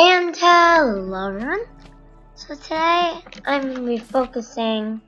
And hello everyone. So today I'm going to be focusing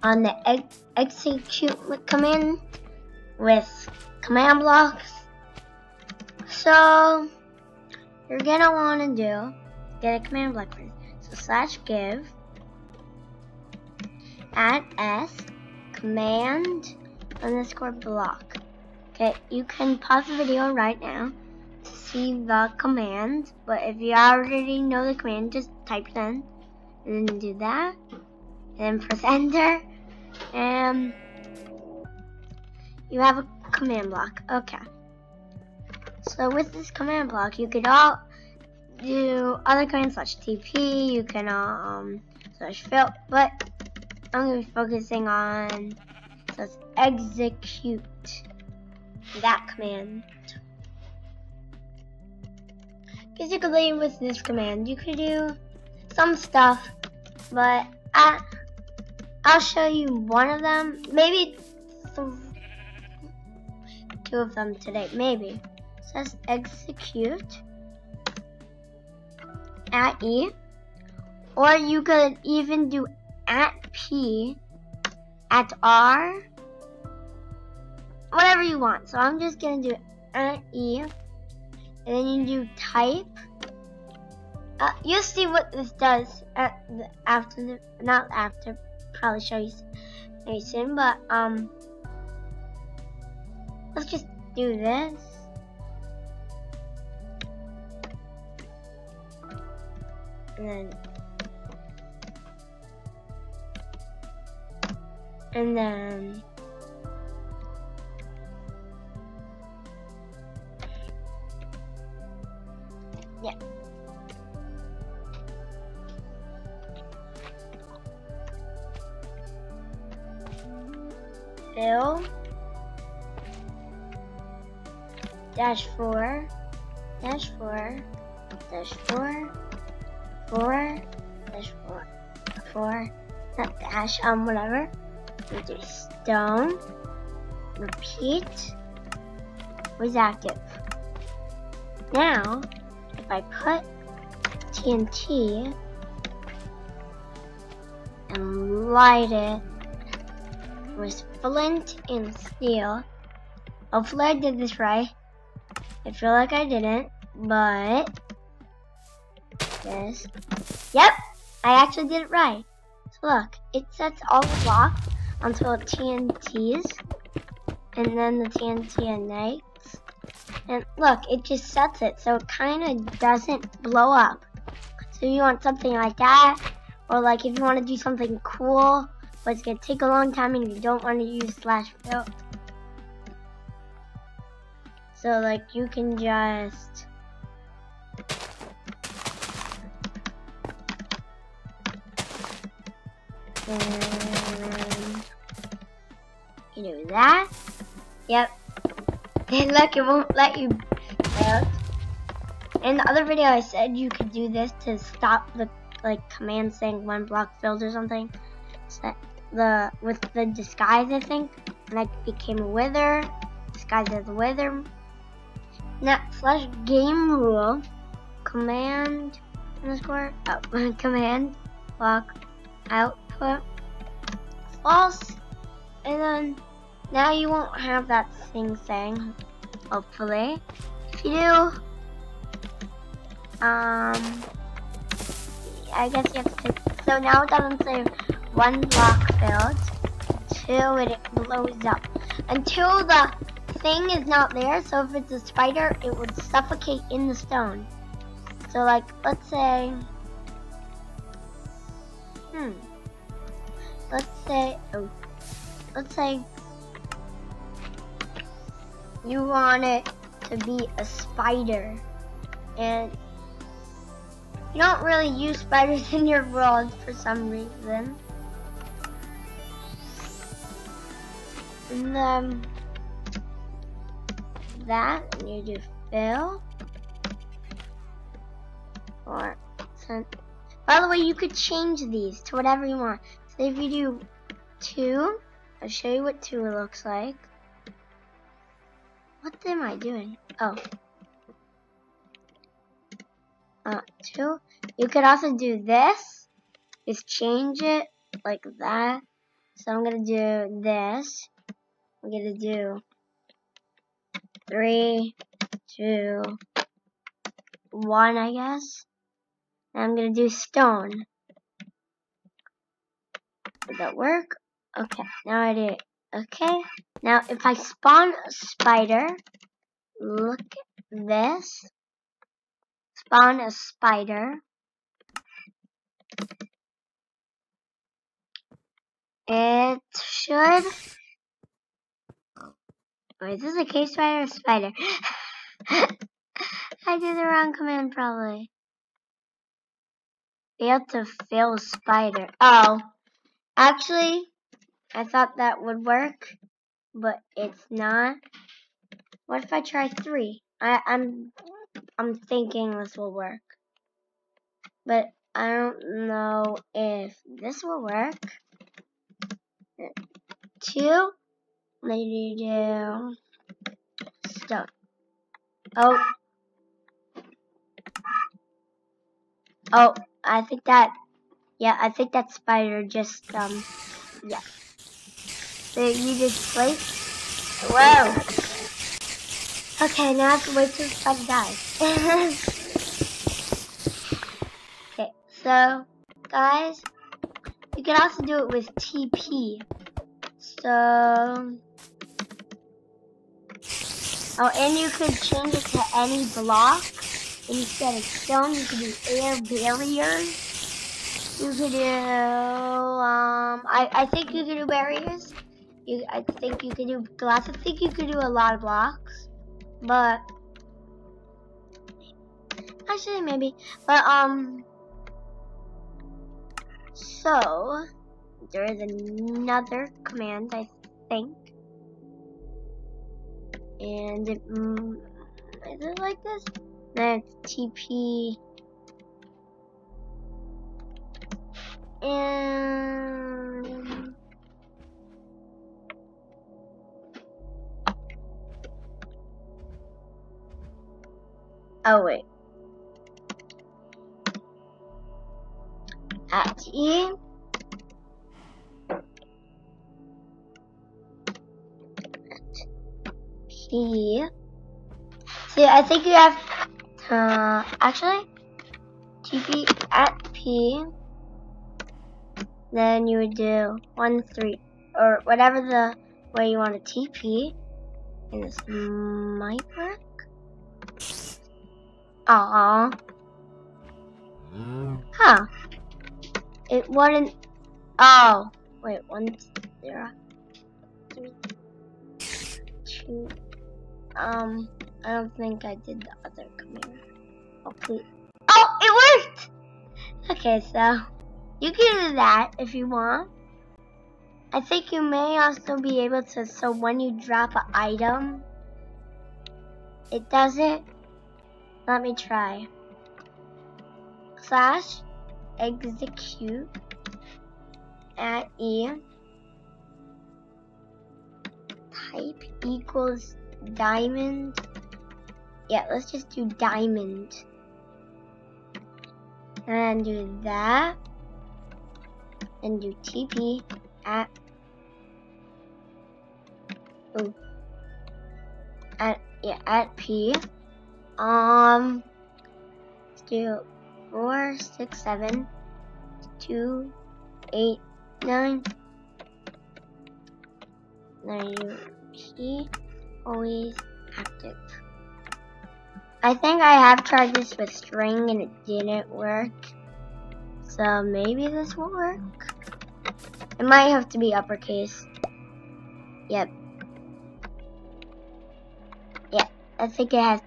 on the ex execute command with command blocks. So you're going to want to do get a command block first. So slash give add s command underscore block. Okay, you can pause the video right now see the command, but if you already know the command, just type it in and then do that. And then press enter and you have a command block. Okay. So with this command block, you could all do other commands slash TP, you can um slash fill, but I'm gonna be focusing on so execute that command. Basically with this command you could do some stuff, but I, I'll show you one of them, maybe two of them today, maybe. It says execute at E, or you could even do at P, at R, whatever you want. So I'm just gonna do at E, and then you do type. Uh, you'll see what this does the, after the, not after, probably show you very soon, but um, let's just do this. And then and then fill dash four. Dash four. Dash four. Four. Dash four. Four. Not dash um whatever. We do stone. Repeat. Was active now if I put TNT and light it with flint and steel. Hopefully I did this right. I feel like I didn't, but this. Yep, I actually did it right. So look, it sets all the blocks until TNTs, and then the TNT ignites. And look, it just sets it so it kind of doesn't blow up. So you want something like that, or like if you want to do something cool, but it's going to take a long time and you don't want to use slash fill. So like you can just and you do that. Yep. And look, it won't let you out. In the other video, I said you could do this to stop the like command saying one block filled or something. So the with the disguise, I think, and I became a wither. Disguise as a wither. Now slash game rule command underscore oh, command block output false, and then now you won't have that thing saying, hopefully. If you do, um, I guess you have to, so now it doesn't say one block filled until it blows up. Until the thing is not there, so if it's a spider, it would suffocate in the stone. So like, let's say, hmm, let's say, oh, let's say you want it to be a spider and you don't really use spiders in your world for some reason and then that and you do fill or by the way you could change these to whatever you want so if you do two I'll show you what two looks like what am I doing? Oh. uh, two. You could also do this. Just change it like that. So I'm gonna do this. I'm gonna do three, two, one, I guess. And I'm gonna do stone. Did that work? Okay, now I did. Okay, now if I spawn a spider, look at this. Spawn a spider. It should. Wait, is this a cave spider or a spider? I did the wrong command probably. Fail to fill spider. Oh, actually, I thought that would work, but it's not. What if I try three? I, I'm I'm thinking this will work. But I don't know if this will work. Two, lady do stone. Oh. Oh, I think that, yeah, I think that spider just, um, yeah. You just plate? Whoa. Okay, now I have to wait till the spider dies. okay, so, guys, you can also do it with TP. So, oh, and you could change it to any block. Instead of stone, you could do air barriers. You could do, um, I, I think you could do barriers. You, I think you could do glass. I think you could do a lot of blocks. But, actually maybe. But, um, so, there is another command, I think. And it, mm, is it like this? Then it's TP. And oh wait. At E. P. See, I think you have uh, actually, TP at P, then you would do 1, 3, or whatever the way you want to TP, and this might work. Aww. Huh. It wouldn't, oh, wait, 1, 3, 2, um, I don't think I did the other command. Oh, please. Oh, it worked! Okay, so you can do that if you want. I think you may also be able to, so when you drop an item, it does it. Let me try. Slash execute at E type equals diamond yeah, let's just do diamond. And do that. And do TP at oh at yeah at P. Um let's do four, six, seven, two, eight, nine. Then you P always active. I think I have tried this with string and it didn't work. So maybe this will work. It might have to be uppercase. Yep. Yeah, I think it has,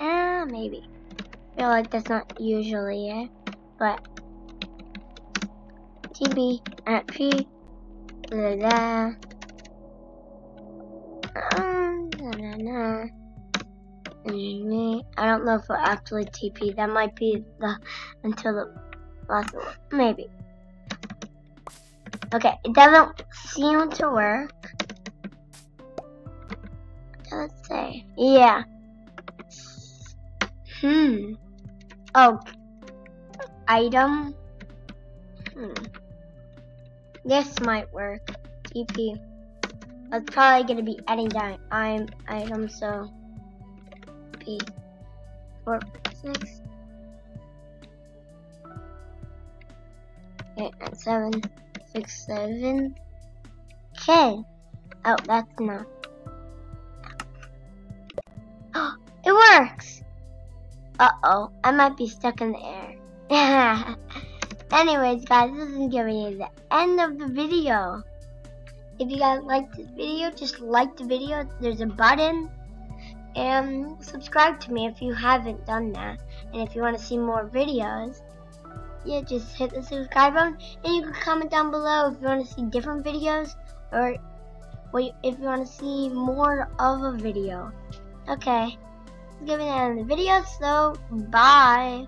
ah, uh, maybe. I feel like that's not usually it, but TB at P, blah, blah. Um, I don't know if it'll actually TP. That might be the until the last one. Maybe. Okay, it doesn't seem to work. Let's say. Yeah. Hmm. Oh, item. Hmm. This might work. TP. That's probably gonna be any time I'm item, so P seven, six, seven. Okay. Oh, that's not. Oh, it works! Uh-oh, I might be stuck in the air. Anyways, guys, this is gonna be the end of the video. If you guys like this video, just like the video. There's a button. And subscribe to me if you haven't done that. And if you want to see more videos, yeah, just hit the subscribe button. And you can comment down below if you want to see different videos or if you want to see more of a video. Okay, let's give it the end of the video, so bye.